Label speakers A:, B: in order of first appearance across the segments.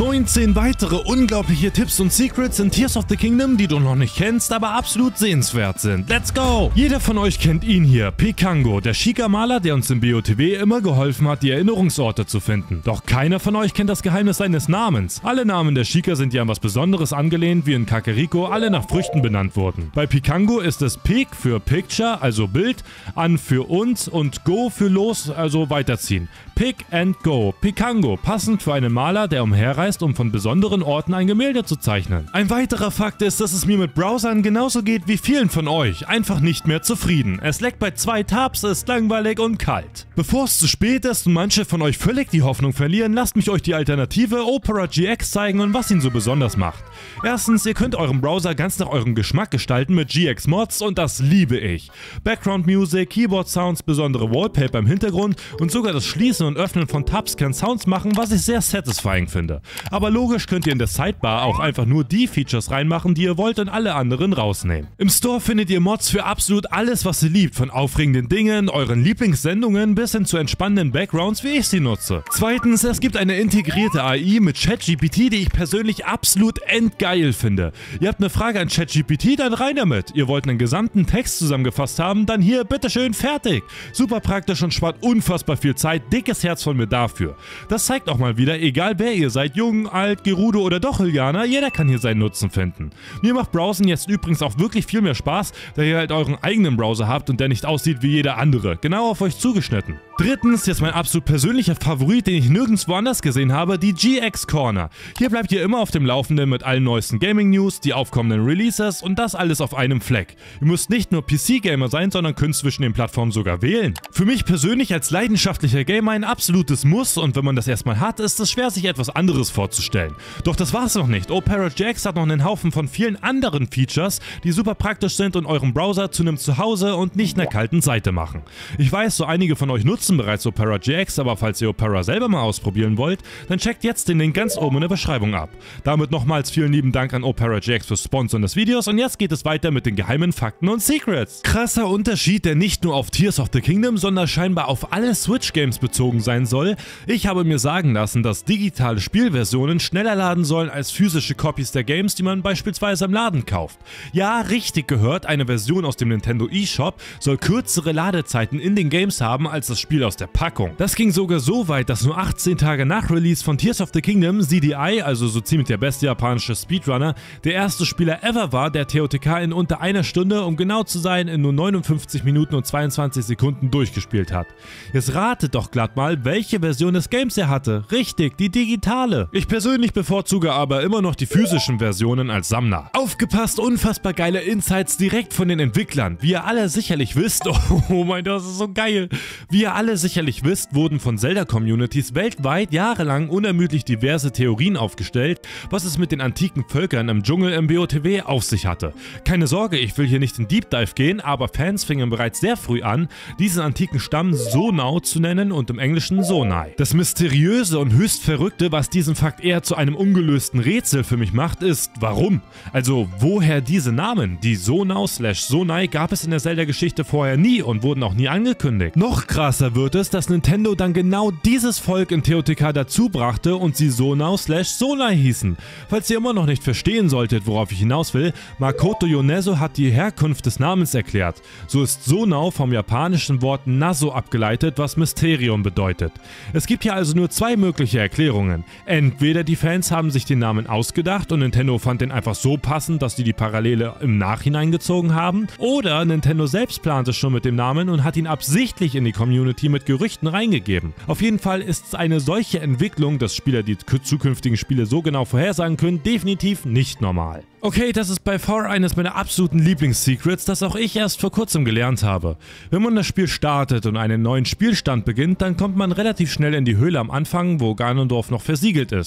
A: 19 weitere unglaubliche Tipps und Secrets in Tears of the Kingdom, die du noch nicht kennst, aber absolut sehenswert sind. Let's go! Jeder von euch kennt ihn hier, Pikango, der Shika-Maler, der uns im BOTW immer geholfen hat, die Erinnerungsorte zu finden. Doch keiner von euch kennt das Geheimnis seines Namens. Alle Namen der Shika sind ja an was Besonderes angelehnt, wie in Kakeriko alle nach Früchten benannt wurden. Bei Pikango ist es Pik für Picture, also Bild, An für uns und Go für los, also weiterziehen. Pick and Go, Pikango, passend für einen Maler, der umherreist, um von besonderen Orten ein Gemälde zu zeichnen. Ein weiterer Fakt ist, dass es mir mit Browsern genauso geht wie vielen von euch, einfach nicht mehr zufrieden. Es leckt bei zwei Tabs, ist langweilig und kalt. Bevor es zu spät ist und manche von euch völlig die Hoffnung verlieren, lasst mich euch die Alternative Opera GX zeigen und was ihn so besonders macht. Erstens, ihr könnt euren Browser ganz nach eurem Geschmack gestalten mit GX Mods und das liebe ich. Background Music, Keyboard Sounds, besondere Wallpaper im Hintergrund und sogar das Schließen und Öffnen von Tabs kann Sounds machen, was ich sehr satisfying finde. Aber logisch könnt ihr in der Sidebar auch einfach nur die Features reinmachen, die ihr wollt und alle anderen rausnehmen. Im Store findet ihr Mods für absolut alles, was ihr liebt, von aufregenden Dingen, euren Lieblingssendungen bis hin zu entspannenden Backgrounds, wie ich sie nutze. Zweitens, es gibt eine integrierte AI mit ChatGPT, die ich persönlich absolut endgeil finde. Ihr habt eine Frage an ChatGPT, dann rein damit. Ihr wollt einen gesamten Text zusammengefasst haben, dann hier, bitteschön, fertig. Super praktisch und spart unfassbar viel Zeit, dickes Herz von mir dafür. Das zeigt auch mal wieder, egal wer ihr seid, jung, alt, Gerudo oder doch Hylianer, jeder kann hier seinen Nutzen finden. Mir macht Browsen jetzt übrigens auch wirklich viel mehr Spaß, da ihr halt euren eigenen Browser habt und der nicht aussieht wie jeder andere. Genau auf euch zugeschnitten. Drittens, jetzt mein absolut persönlicher Favorit, den ich nirgendwo anders gesehen habe, die GX Corner. Hier bleibt ihr immer auf dem Laufenden mit allen neuesten Gaming News, die aufkommenden Releases und das alles auf einem Fleck. Ihr müsst nicht nur PC-Gamer sein, sondern könnt zwischen den Plattformen sogar wählen. Für mich persönlich als leidenschaftlicher Gamer ein absolutes Muss und wenn man das erstmal hat, ist es schwer sich etwas anderes vorzustellen. Doch das war's noch nicht. Opera GX hat noch einen Haufen von vielen anderen Features, die super praktisch sind und euren Browser zu einem Zuhause und nicht einer kalten Seite machen. Ich weiß, so einige von euch nutzen bereits Opera GX, aber falls ihr Opera selber mal ausprobieren wollt, dann checkt jetzt den Link ganz oben in der Beschreibung ab. Damit nochmals vielen lieben Dank an Opera GX fürs Sponsoren des Videos und jetzt geht es weiter mit den geheimen Fakten und Secrets. Krasser Unterschied, der nicht nur auf Tears of the Kingdom, sondern scheinbar auf alle Switch-Games bezogen sein soll. Ich habe mir sagen lassen, dass digitale Spielversionen schneller laden sollen als physische Copies der Games, die man beispielsweise im Laden kauft. Ja, richtig gehört, eine Version aus dem Nintendo eShop soll kürzere Ladezeiten in den Games haben als das Spiel aus der Packung. Das ging sogar so weit, dass nur 18 Tage nach Release von Tears of the Kingdom CDI, also so ziemlich der beste japanische Speedrunner, der erste Spieler ever war, der TOTK in unter einer Stunde, um genau zu sein, in nur 59 Minuten und 22 Sekunden durchgespielt hat. Jetzt ratet doch glatt mal, welche Version des Games er hatte. Richtig, die digitale. Ich persönlich bevorzuge aber immer noch die physischen Versionen als Sammler. Aufgepasst, unfassbar geile Insights direkt von den Entwicklern. Wie ihr alle sicherlich wisst, oh mein das ist so geil. Wie ihr alle sicherlich wisst, wurden von Zelda-Communities weltweit jahrelang unermüdlich diverse Theorien aufgestellt, was es mit den antiken Völkern im Dschungel im BOTW auf sich hatte. Keine Sorge, ich will hier nicht in Deep Dive gehen, aber Fans fingen bereits sehr früh an, diesen antiken Stamm Sonau zu nennen und im Englischen Sonai. Das Mysteriöse und höchst Verrückte, was diesen Fakt eher zu einem ungelösten Rätsel für mich macht, ist, warum? Also, woher diese Namen? Die Sonau slash Sonai gab es in der Zelda-Geschichte vorher nie und wurden auch nie angekündigt. Noch krasser wird es, dass Nintendo dann genau dieses Volk in TOTK dazu brachte und sie Sonau slash Sonai hießen. Falls ihr immer noch nicht verstehen solltet, worauf ich hinaus will, Makoto Yonezu hat die Herkunft des Namens erklärt. So ist Sonau vom japanischen Wort Naso abgeleitet, was Mysterium bedeutet. Es gibt hier also nur zwei mögliche Erklärungen. Entweder die Fans haben sich den Namen ausgedacht und Nintendo fand den einfach so passend, dass sie die Parallele im Nachhinein gezogen haben, oder Nintendo selbst plante schon mit dem Namen und hat ihn absichtlich in die Community mit Gerüchten reingegeben. Auf jeden Fall ist eine solche Entwicklung, dass Spieler die zukünftigen Spiele so genau vorhersagen können, definitiv nicht normal. Okay, das ist bei far eines meiner absoluten Lieblingssecrets, das auch ich erst vor kurzem gelernt habe. Wenn man das Spiel startet und einen neuen Spielstand beginnt, dann kommt man relativ schnell in die Höhle am Anfang, wo Ganondorf noch versiegelt ist.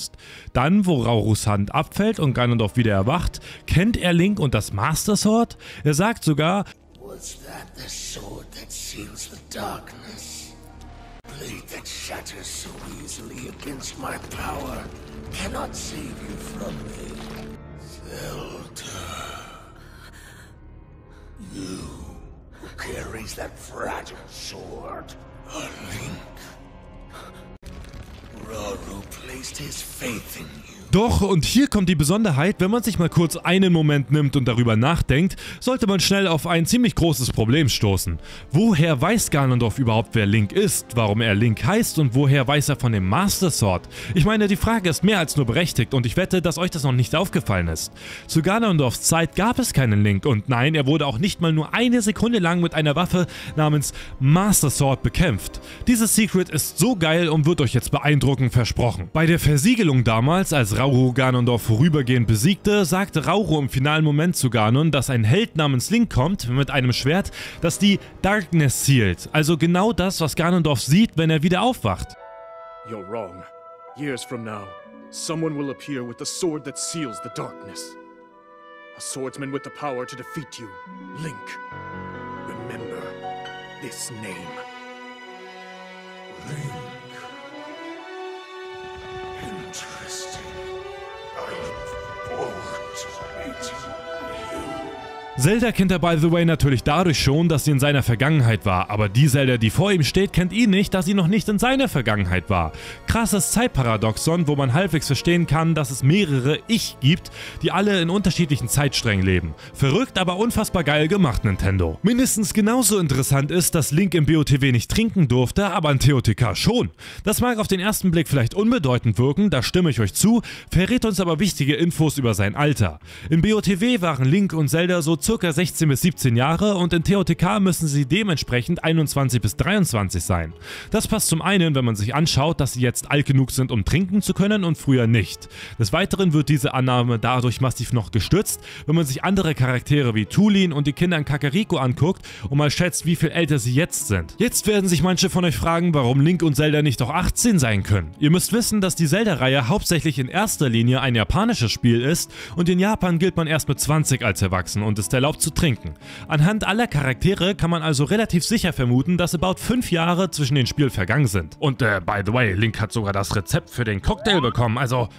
A: Dann, wo Raurus Hand abfällt und Ganondorf wieder erwacht, kennt er Link und das Master Sword? Er sagt sogar, Was that the sword that seals the darkness? Blade that shatters so easily against my power cannot save you from me. Zelda. You carries that fragile sword. A link. Raru placed his faith in you. Doch, und hier kommt die Besonderheit, wenn man sich mal kurz einen Moment nimmt und darüber nachdenkt, sollte man schnell auf ein ziemlich großes Problem stoßen. Woher weiß Ganondorf überhaupt, wer Link ist, warum er Link heißt und woher weiß er von dem Master Sword? Ich meine, die Frage ist mehr als nur berechtigt und ich wette, dass euch das noch nicht aufgefallen ist. Zu Ganondorfs Zeit gab es keinen Link und nein, er wurde auch nicht mal nur eine Sekunde lang mit einer Waffe namens Master Sword bekämpft. Dieses Secret ist so geil und wird euch jetzt beeindrucken versprochen. Bei der Versiegelung damals, als Rauru Ganondorf vorübergehend besiegte, sagte Rauru im finalen Moment zu Ganon, dass ein Held namens Link kommt mit einem Schwert, das die Darkness zielt. Also genau das, was Ganondorf sieht, wenn er wieder aufwacht.
B: You're wrong. Years from now, someone will appear with the sword that seals the darkness. A swordsman with the power to defeat you. Link. Remember this name.
C: Link. Interesting. I
A: Zelda kennt er by the way natürlich dadurch schon, dass sie in seiner Vergangenheit war, aber die Zelda, die vor ihm steht, kennt ihn nicht, da sie noch nicht in seiner Vergangenheit war. Krasses Zeitparadoxon, wo man halbwegs verstehen kann, dass es mehrere Ich gibt, die alle in unterschiedlichen Zeitsträngen leben. Verrückt, aber unfassbar geil gemacht, Nintendo. Mindestens genauso interessant ist, dass Link im BOTW nicht trinken durfte, aber in TOTK schon. Das mag auf den ersten Blick vielleicht unbedeutend wirken, da stimme ich euch zu, verrät uns aber wichtige Infos über sein Alter. In BOTW waren Link und Zelda so circa 16 bis 17 Jahre und in TOTK müssen sie dementsprechend 21 bis 23 sein. Das passt zum einen, wenn man sich anschaut, dass sie jetzt alt genug sind, um trinken zu können und früher nicht. Des Weiteren wird diese Annahme dadurch massiv noch gestützt, wenn man sich andere Charaktere wie Tulin und die Kinder in Kakariko anguckt und mal schätzt, wie viel älter sie jetzt sind. Jetzt werden sich manche von euch fragen, warum Link und Zelda nicht auch 18 sein können. Ihr müsst wissen, dass die Zelda-Reihe hauptsächlich in erster Linie ein japanisches Spiel ist und in Japan gilt man erst mit 20 als erwachsen und ist erlaubt zu trinken. Anhand aller Charaktere kann man also relativ sicher vermuten, dass about 5 Jahre zwischen den Spielen vergangen sind. Und äh, by the way, Link hat sogar das Rezept für den Cocktail bekommen, also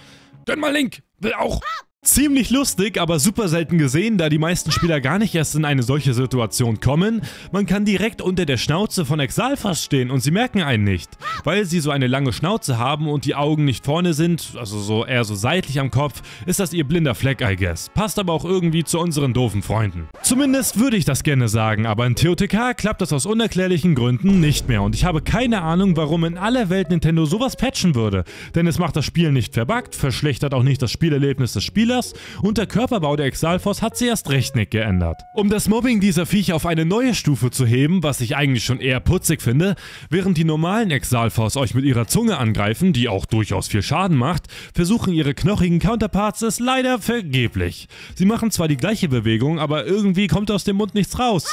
A: gönn mal Link, will auch. Ziemlich lustig, aber super selten gesehen, da die meisten Spieler gar nicht erst in eine solche Situation kommen. Man kann direkt unter der Schnauze von Exalfas stehen und sie merken einen nicht. Weil sie so eine lange Schnauze haben und die Augen nicht vorne sind, also so eher so seitlich am Kopf, ist das ihr blinder Fleck, I guess. Passt aber auch irgendwie zu unseren doofen Freunden. Zumindest würde ich das gerne sagen, aber in TOTK klappt das aus unerklärlichen Gründen nicht mehr und ich habe keine Ahnung, warum in aller Welt Nintendo sowas patchen würde. Denn es macht das Spiel nicht verbuggt, verschlechtert auch nicht das Spielerlebnis des Spielers und der Körperbau der Exalfos hat sie erst recht nicht geändert. Um das Mobbing dieser Viecher auf eine neue Stufe zu heben, was ich eigentlich schon eher putzig finde, während die normalen Exalfos euch mit ihrer Zunge angreifen, die auch durchaus viel Schaden macht, versuchen ihre knochigen Counterparts es leider vergeblich. Sie machen zwar die gleiche Bewegung, aber irgendwie kommt aus dem Mund nichts raus.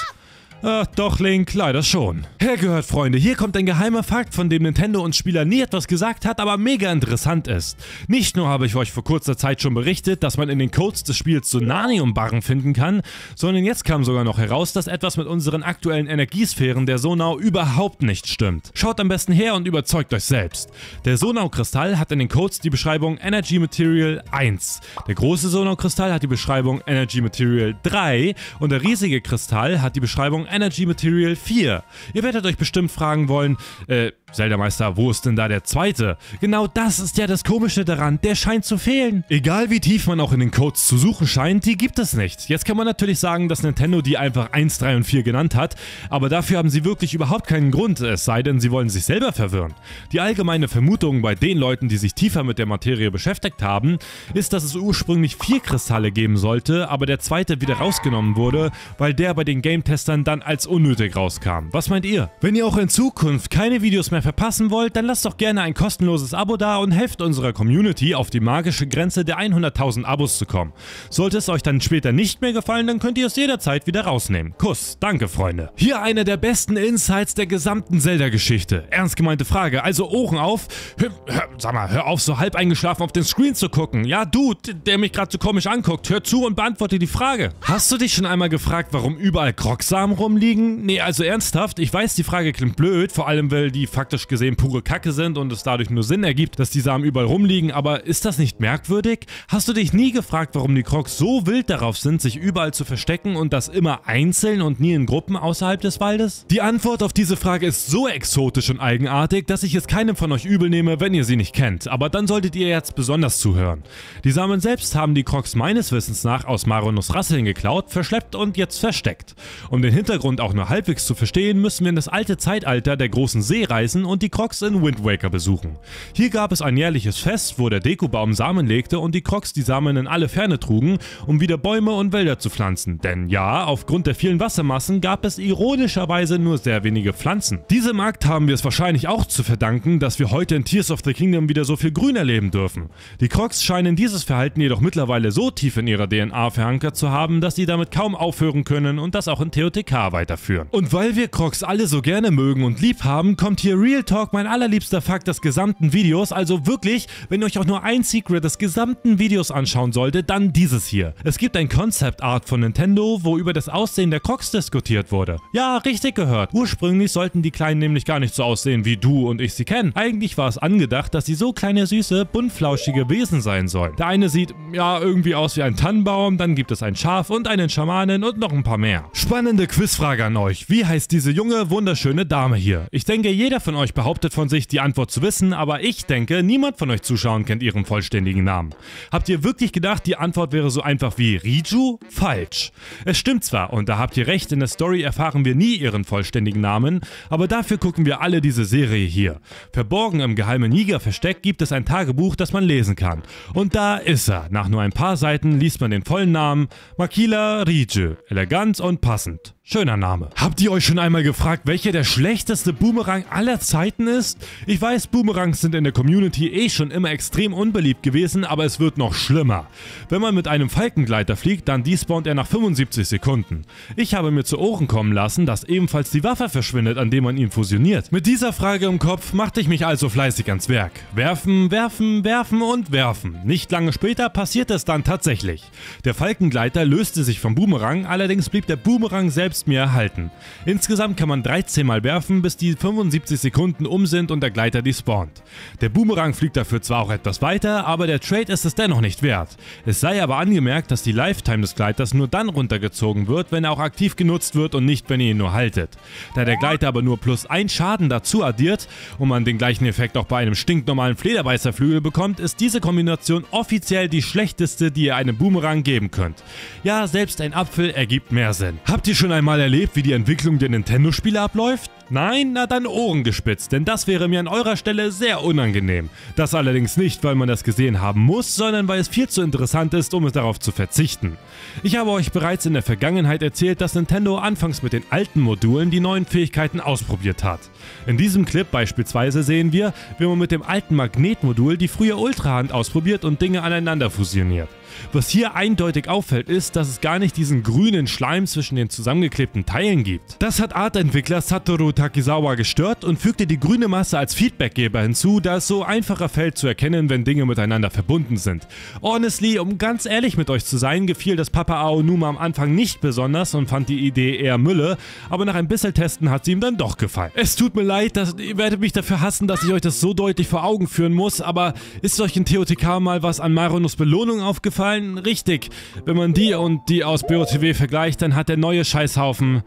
A: Ach, doch, Link, leider schon. Hergehört, Freunde, hier kommt ein geheimer Fakt, von dem Nintendo uns Spieler nie etwas gesagt hat, aber mega interessant ist. Nicht nur habe ich euch vor kurzer Zeit schon berichtet, dass man in den Codes des Spiels Sonanium-Barren finden kann, sondern jetzt kam sogar noch heraus, dass etwas mit unseren aktuellen Energiesphären der Sonau überhaupt nicht stimmt. Schaut am besten her und überzeugt euch selbst. Der Sonau-Kristall hat in den Codes die Beschreibung Energy Material 1. Der große Sonau-Kristall hat die Beschreibung Energy Material 3 und der riesige Kristall hat die Beschreibung Energy Material 4. Ihr werdet euch bestimmt fragen wollen, äh, Zelda-Meister, wo ist denn da der zweite? Genau das ist ja das Komische daran, der scheint zu fehlen. Egal wie tief man auch in den Codes zu suchen scheint, die gibt es nicht. Jetzt kann man natürlich sagen, dass Nintendo die einfach 1, 3 und 4 genannt hat, aber dafür haben sie wirklich überhaupt keinen Grund, es sei denn, sie wollen sich selber verwirren. Die allgemeine Vermutung bei den Leuten, die sich tiefer mit der Materie beschäftigt haben, ist, dass es ursprünglich vier Kristalle geben sollte, aber der zweite wieder rausgenommen wurde, weil der bei den Game-Testern dann als unnötig rauskam. Was meint ihr? Wenn ihr auch in Zukunft keine Videos mehr verpassen wollt, dann lasst doch gerne ein kostenloses Abo da und helft unserer Community auf die magische Grenze der 100.000 Abos zu kommen. Sollte es euch dann später nicht mehr gefallen, dann könnt ihr es jederzeit wieder rausnehmen. Kuss, danke Freunde. Hier einer der besten Insights der gesamten Zelda-Geschichte. Ernst gemeinte Frage, also Ohren auf. Hör, hör, sag mal, hör auf so halb eingeschlafen auf den Screen zu gucken. Ja, du, der mich gerade so komisch anguckt, hör zu und beantworte die Frage. Hast du dich schon einmal gefragt, warum überall Krogsamen rumliegen? Nee, also ernsthaft, ich weiß, die Frage klingt blöd, vor allem weil die faktisch gesehen pure Kacke sind und es dadurch nur Sinn ergibt, dass die Samen überall rumliegen, aber ist das nicht merkwürdig? Hast du dich nie gefragt, warum die Crocs so wild darauf sind, sich überall zu verstecken und das immer einzeln und nie in Gruppen außerhalb des Waldes? Die Antwort auf diese Frage ist so exotisch und eigenartig, dass ich es keinem von euch übel nehme, wenn ihr sie nicht kennt, aber dann solltet ihr jetzt besonders zuhören. Die Samen selbst haben die Crocs meines Wissens nach aus Maronus Rasseln geklaut, verschleppt und jetzt versteckt. Um den Hintergrund auch nur halbwegs zu verstehen, müssen wir in das alte Zeitalter der großen See reisen und die Crocs in Wind Waker besuchen. Hier gab es ein jährliches Fest, wo der Dekobaum Samen legte und die Crocs die Samen in alle Ferne trugen, um wieder Bäume und Wälder zu pflanzen. Denn ja, aufgrund der vielen Wassermassen gab es ironischerweise nur sehr wenige Pflanzen. Diesem Akt haben wir es wahrscheinlich auch zu verdanken, dass wir heute in Tears of the Kingdom wieder so viel Grün erleben dürfen. Die Crocs scheinen dieses Verhalten jedoch mittlerweile so tief in ihrer DNA verankert zu haben, dass sie damit kaum aufhören können und das auch in TOTK weiterführen. Und weil wir Crocs alle so gerne mögen und lieb haben, kommt hier Real Talk, mein allerliebster Fakt des gesamten Videos. Also wirklich, wenn ihr euch auch nur ein Secret des gesamten Videos anschauen solltet, dann dieses hier. Es gibt ein Concept Art von Nintendo, wo über das Aussehen der Crocs diskutiert wurde. Ja, richtig gehört. Ursprünglich sollten die Kleinen nämlich gar nicht so aussehen, wie du und ich sie kennen. Eigentlich war es angedacht, dass sie so kleine, süße, buntflauschige Wesen sein sollen. Der eine sieht, ja, irgendwie aus wie ein Tannenbaum, dann gibt es ein Schaf und einen Schamanen und noch ein paar mehr. Spannende Quizfrage an euch. Wie heißt diese junge, wunderschöne Dame hier? Ich denke, jeder von euch behauptet von sich, die Antwort zu wissen, aber ich denke, niemand von euch Zuschauern kennt ihren vollständigen Namen. Habt ihr wirklich gedacht, die Antwort wäre so einfach wie Riju? Falsch. Es stimmt zwar, und da habt ihr recht, in der Story erfahren wir nie ihren vollständigen Namen, aber dafür gucken wir alle diese Serie hier. Verborgen im geheimen Niger-Versteck gibt es ein Tagebuch, das man lesen kann. Und da ist er. Nach nur ein paar Seiten liest man den vollen Namen Makila Riju. Elegant und passend. Schöner Name. Habt ihr euch schon einmal gefragt, welcher der schlechteste Boomerang aller Zeiten ist? Ich weiß, Boomerangs sind in der Community eh schon immer extrem unbeliebt gewesen, aber es wird noch schlimmer. Wenn man mit einem Falkengleiter fliegt, dann despawnt er nach 75 Sekunden. Ich habe mir zu Ohren kommen lassen, dass ebenfalls die Waffe verschwindet, an dem man ihn fusioniert. Mit dieser Frage im Kopf machte ich mich also fleißig ans Werk. Werfen, werfen, werfen und werfen. Nicht lange später passierte es dann tatsächlich. Der Falkengleiter löste sich vom Boomerang, allerdings blieb der Boomerang selbst mir erhalten. Insgesamt kann man 13 Mal werfen, bis die 75 Sekunden um sind und der Gleiter despawnt. Der Boomerang fliegt dafür zwar auch etwas weiter, aber der Trade ist es dennoch nicht wert. Es sei aber angemerkt, dass die Lifetime des Gleiters nur dann runtergezogen wird, wenn er auch aktiv genutzt wird und nicht, wenn ihr ihn nur haltet. Da der Gleiter aber nur plus 1 Schaden dazu addiert und man den gleichen Effekt auch bei einem stinknormalen Flederbeißerflügel bekommt, ist diese Kombination offiziell die schlechteste, die ihr einem Boomerang geben könnt. Ja, selbst ein Apfel ergibt mehr Sinn. Habt ihr schon einmal erlebt, wie die Entwicklung der Nintendo-Spiele abläuft? Nein? Na dann Ohren gespitzt, denn das wäre mir an eurer Stelle sehr unangenehm. Das allerdings nicht, weil man das gesehen haben muss, sondern weil es viel zu interessant ist, um es darauf zu verzichten. Ich habe euch bereits in der Vergangenheit erzählt, dass Nintendo anfangs mit den alten Modulen die neuen Fähigkeiten ausprobiert hat. In diesem Clip beispielsweise sehen wir, wie man mit dem alten Magnetmodul die frühe Ultrahand ausprobiert und Dinge aneinander fusioniert. Was hier eindeutig auffällt, ist, dass es gar nicht diesen grünen Schleim zwischen den zusammengeklebten Teilen gibt. Das hat Artentwickler Satoru Takizawa gestört und fügte die grüne Masse als Feedbackgeber hinzu, da es so einfacher fällt zu erkennen, wenn Dinge miteinander verbunden sind. Honestly, um ganz ehrlich mit euch zu sein, gefiel das Papa Aonuma am Anfang nicht besonders und fand die Idee eher Mülle, aber nach ein bisschen Testen hat sie ihm dann doch gefallen. Es tut mir leid, dass, ihr werdet mich dafür hassen, dass ich euch das so deutlich vor Augen führen muss, aber ist euch in TOTK mal was an Maronus Belohnung aufgefallen? Richtig, wenn man die und die aus BOTW vergleicht, dann hat der neue Scheißhaufen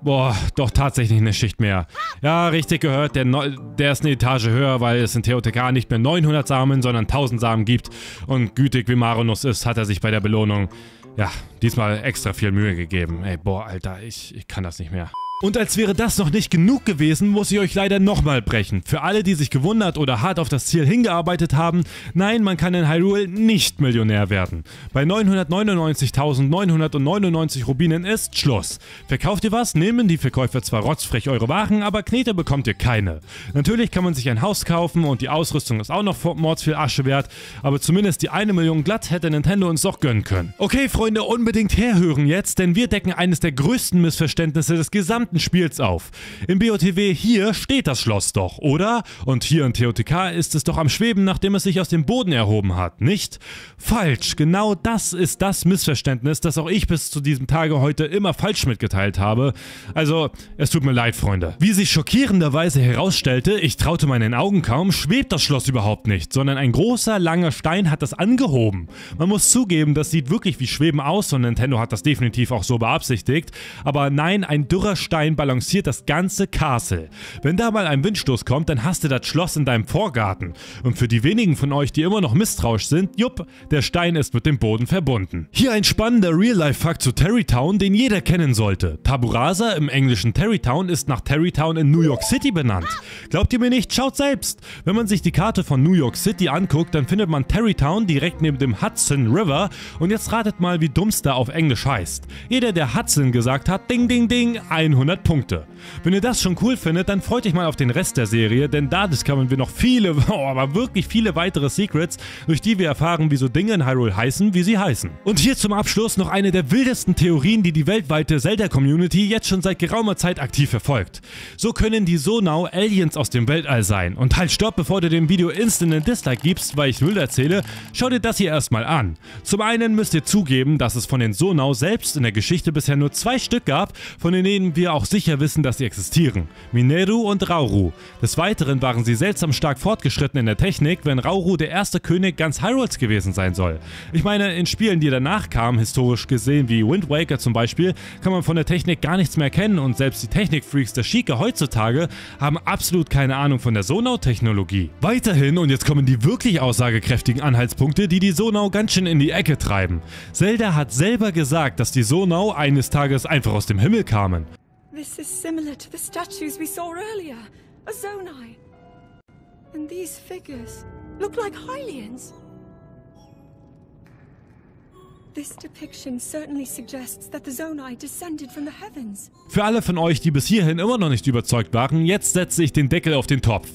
A: Boah, doch tatsächlich eine Schicht mehr. Ja, richtig gehört, der, Neu der ist eine Etage höher, weil es in TOTK nicht mehr 900 Samen, sondern 1000 Samen gibt. Und gütig wie Maronus ist, hat er sich bei der Belohnung, ja, diesmal extra viel Mühe gegeben. Ey, boah, Alter, ich, ich kann das nicht mehr. Und als wäre das noch nicht genug gewesen, muss ich euch leider nochmal brechen. Für alle, die sich gewundert oder hart auf das Ziel hingearbeitet haben, nein, man kann in Hyrule nicht Millionär werden. Bei 999.999 Rubinen ist Schluss. Verkauft ihr was, nehmen die Verkäufer zwar rotzfrech eure Waren, aber Knete bekommt ihr keine. Natürlich kann man sich ein Haus kaufen und die Ausrüstung ist auch noch mords viel Asche wert, aber zumindest die eine Million glatt hätte Nintendo uns doch gönnen können. Okay, Freunde, unbedingt herhören jetzt, denn wir decken eines der größten Missverständnisse des gesamten gesamten Spiels auf. Im BOTW hier steht das Schloss doch, oder? Und hier in TOTK ist es doch am Schweben, nachdem es sich aus dem Boden erhoben hat, nicht? Falsch, genau das ist das Missverständnis, das auch ich bis zu diesem Tage heute immer falsch mitgeteilt habe. Also, es tut mir leid, Freunde. Wie sich schockierenderweise herausstellte, ich traute meinen Augen kaum, schwebt das Schloss überhaupt nicht, sondern ein großer, langer Stein hat das angehoben. Man muss zugeben, das sieht wirklich wie Schweben aus und Nintendo hat das definitiv auch so beabsichtigt, aber nein, ein dürrer Stein balanciert das ganze Castle. Wenn da mal ein Windstoß kommt, dann hast du das Schloss in deinem Vorgarten. Und für die wenigen von euch, die immer noch misstrauisch sind, jupp, der Stein ist mit dem Boden verbunden. Hier ein spannender Real-Life-Fakt zu Terrytown, den jeder kennen sollte. Taburasa im englischen Terrytown ist nach Terrytown in New York City benannt. Glaubt ihr mir nicht? Schaut selbst! Wenn man sich die Karte von New York City anguckt, dann findet man Terrytown direkt neben dem Hudson River und jetzt ratet mal, wie dumm's da auf Englisch heißt. Jeder, der Hudson gesagt hat, ding ding ding, 100 Punkte. Wenn ihr das schon cool findet, dann freut euch mal auf den Rest der Serie, denn da discovern wir noch viele, oh, aber wirklich viele weitere Secrets, durch die wir erfahren, wieso Dinge in Hyrule heißen, wie sie heißen. Und hier zum Abschluss noch eine der wildesten Theorien, die die weltweite Zelda-Community jetzt schon seit geraumer Zeit aktiv verfolgt. So können die Sonau Aliens aus dem Weltall sein. Und halt stopp, bevor du dem Video instant einen Dislike gibst, weil ich Müll erzähle, schau dir das hier erstmal an. Zum einen müsst ihr zugeben, dass es von den Sonau selbst in der Geschichte bisher nur zwei Stück gab, von denen wir auch sicher wissen, dass sie existieren. Mineru und Rauru. Des Weiteren waren sie seltsam stark fortgeschritten in der Technik, wenn Rauru der erste König ganz Hyrules gewesen sein soll. Ich meine, in Spielen, die danach kamen, historisch gesehen wie Wind Waker zum Beispiel, kann man von der Technik gar nichts mehr kennen und selbst die Technikfreaks der Shika heutzutage haben absolut keine Ahnung von der Sonau-Technologie. Weiterhin, und jetzt kommen die wirklich aussagekräftigen Anhaltspunkte, die die Sonau ganz schön in die Ecke treiben. Zelda hat selber gesagt, dass die Sonau eines Tages einfach aus dem Himmel kamen.
D: This is similar to the statues we saw earlier. A Zonai. And these figures look like Hylians.
A: Für alle von euch, die bis hierhin immer noch nicht überzeugt waren, jetzt setze ich den Deckel auf den Topf.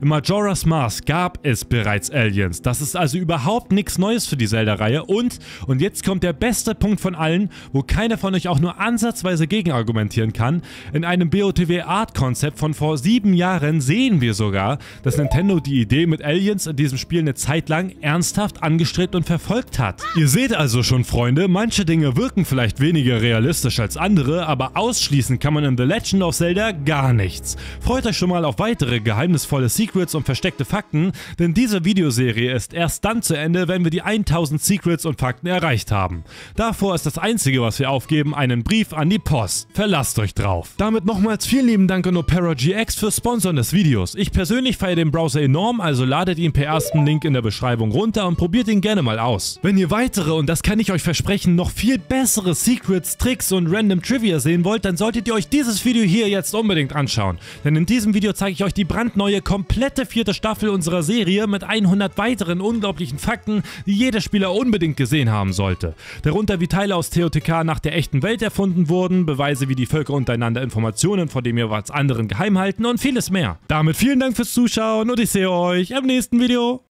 A: Im Majora's Mask gab es bereits Aliens. Das ist also überhaupt nichts Neues für die Zelda-Reihe und, und jetzt kommt der beste Punkt von allen, wo keiner von euch auch nur ansatzweise gegenargumentieren kann. In einem BOTW Art Konzept von vor sieben Jahren sehen wir sogar, dass Nintendo die Idee mit Aliens in diesem Spiel eine Zeit lang ernsthaft angestrebt und verfolgt hat. Ihr seht also schon, Freunde, manche Dinge wirken vielleicht weniger realistisch als andere, aber ausschließen kann man in The Legend of Zelda gar nichts. Freut euch schon mal auf weitere geheimnisvolle Secrets und versteckte Fakten, denn diese Videoserie ist erst dann zu Ende, wenn wir die 1000 Secrets und Fakten erreicht haben. Davor ist das einzige, was wir aufgeben, einen Brief an die Post. Verlasst euch drauf. Damit nochmals vielen lieben Dank an Opera GX fürs Sponsoren des Videos. Ich persönlich feiere den Browser enorm, also ladet ihn per ersten Link in der Beschreibung runter und probiert ihn gerne mal aus. Wenn ihr weitere, und das kann ich euch versprechen, noch viel bessere Secrets, Tricks und Random Trivia sehen wollt, dann solltet ihr euch dieses Video hier jetzt unbedingt anschauen. Denn in diesem Video zeige ich euch die brandneue, komplette vierte Staffel unserer Serie mit 100 weiteren unglaublichen Fakten, die jeder Spieler unbedingt gesehen haben sollte. Darunter wie Teile aus TOTK nach der echten Welt erfunden wurden, Beweise wie die Völker untereinander Informationen vor dem jeweils anderen geheim halten und vieles mehr. Damit vielen Dank fürs Zuschauen und ich sehe euch im nächsten Video.